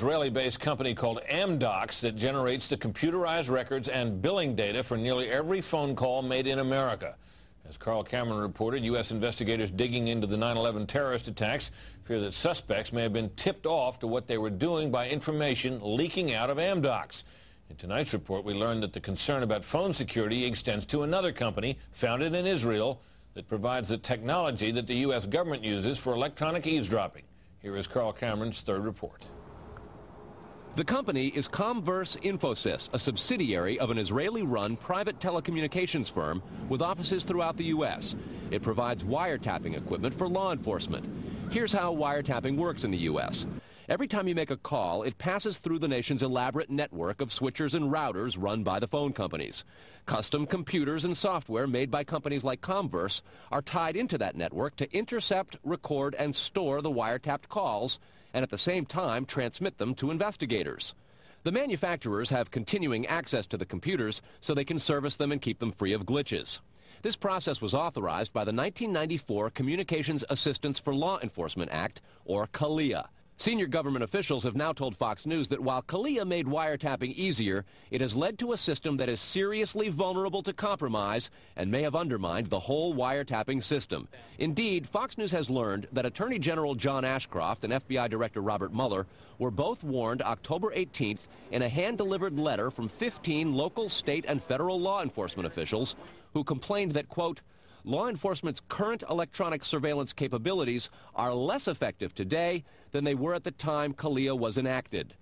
Israeli-based company called Amdocs that generates the computerized records and billing data for nearly every phone call made in America. As Carl Cameron reported, U.S. investigators digging into the 9-11 terrorist attacks fear that suspects may have been tipped off to what they were doing by information leaking out of Amdocs. In tonight's report, we learned that the concern about phone security extends to another company founded in Israel that provides the technology that the U.S. government uses for electronic eavesdropping. Here is Carl Cameron's third report. The company is Comverse Infosys, a subsidiary of an Israeli-run private telecommunications firm with offices throughout the U.S. It provides wiretapping equipment for law enforcement. Here's how wiretapping works in the U.S. Every time you make a call, it passes through the nation's elaborate network of switchers and routers run by the phone companies. Custom computers and software made by companies like Comverse are tied into that network to intercept, record, and store the wiretapped calls and at the same time transmit them to investigators. The manufacturers have continuing access to the computers so they can service them and keep them free of glitches. This process was authorized by the 1994 Communications Assistance for Law Enforcement Act, or CALEA. Senior government officials have now told Fox News that while CALEA made wiretapping easier, it has led to a system that is seriously vulnerable to compromise and may have undermined the whole wiretapping system. Indeed, Fox News has learned that Attorney General John Ashcroft and FBI Director Robert Mueller were both warned October 18th in a hand-delivered letter from 15 local, state, and federal law enforcement officials who complained that, quote, law enforcement's current electronic surveillance capabilities are less effective today than they were at the time CALEA was enacted.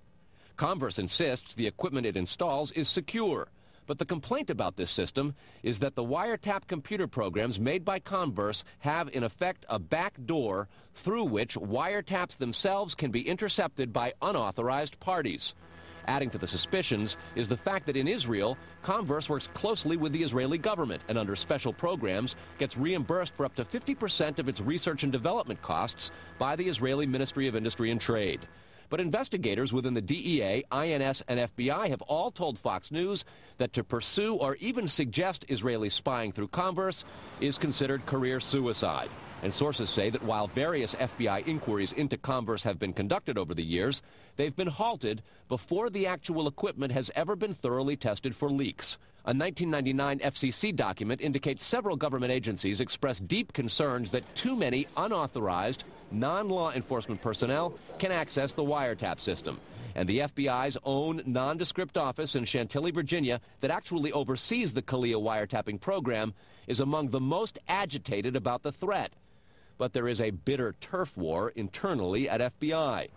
Comverse insists the equipment it installs is secure, but the complaint about this system is that the wiretap computer programs made by Comverse have in effect a back door through which wiretaps themselves can be intercepted by unauthorized parties. Adding to the suspicions is the fact that in Israel, Comverse works closely with the Israeli government and under special programs gets reimbursed for up to 50% of its research and development costs by the Israeli Ministry of Industry and Trade. But investigators within the DEA, INS, and FBI have all told Fox News that to pursue or even suggest Israeli spying through Comverse is considered career suicide. And sources say that while various FBI inquiries into Comverse have been conducted over the years, they've been halted before the actual equipment has ever been thoroughly tested for leaks. A 1999 FCC document indicates several government agencies expressed deep concerns that too many unauthorized, non-law enforcement personnel can access the wiretap system. And the FBI's own nondescript office in Chantilly, Virginia, that actually oversees the CALEA wiretapping program, is among the most agitated about the threat but there is a bitter turf war internally at FBI.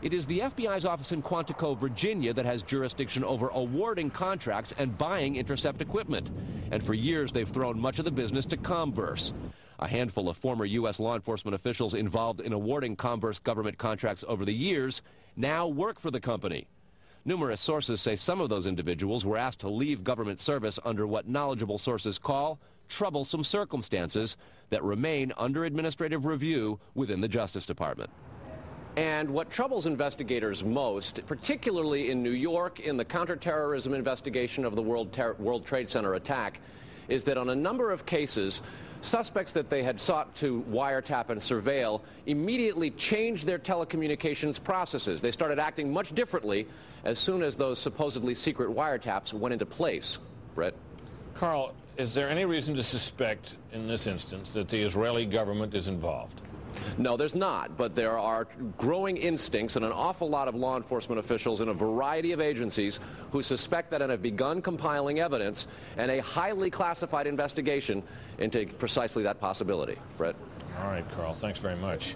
It is the FBI's office in Quantico, Virginia that has jurisdiction over awarding contracts and buying intercept equipment. And for years, they've thrown much of the business to Comverse. A handful of former U.S. law enforcement officials involved in awarding Comverse government contracts over the years now work for the company. Numerous sources say some of those individuals were asked to leave government service under what knowledgeable sources call troublesome circumstances that remain under administrative review within the Justice Department. And what troubles investigators most, particularly in New York in the counterterrorism investigation of the World, World Trade Center attack, is that on a number of cases, suspects that they had sought to wiretap and surveil immediately changed their telecommunications processes. They started acting much differently as soon as those supposedly secret wiretaps went into place. Brit? Carl, is there any reason to suspect in this instance that the Israeli government is involved? No, there's not, but there are growing instincts and an awful lot of law enforcement officials in a variety of agencies who suspect that and have begun compiling evidence and a highly classified investigation into precisely that possibility. Brit? All right, Carl, thanks very much.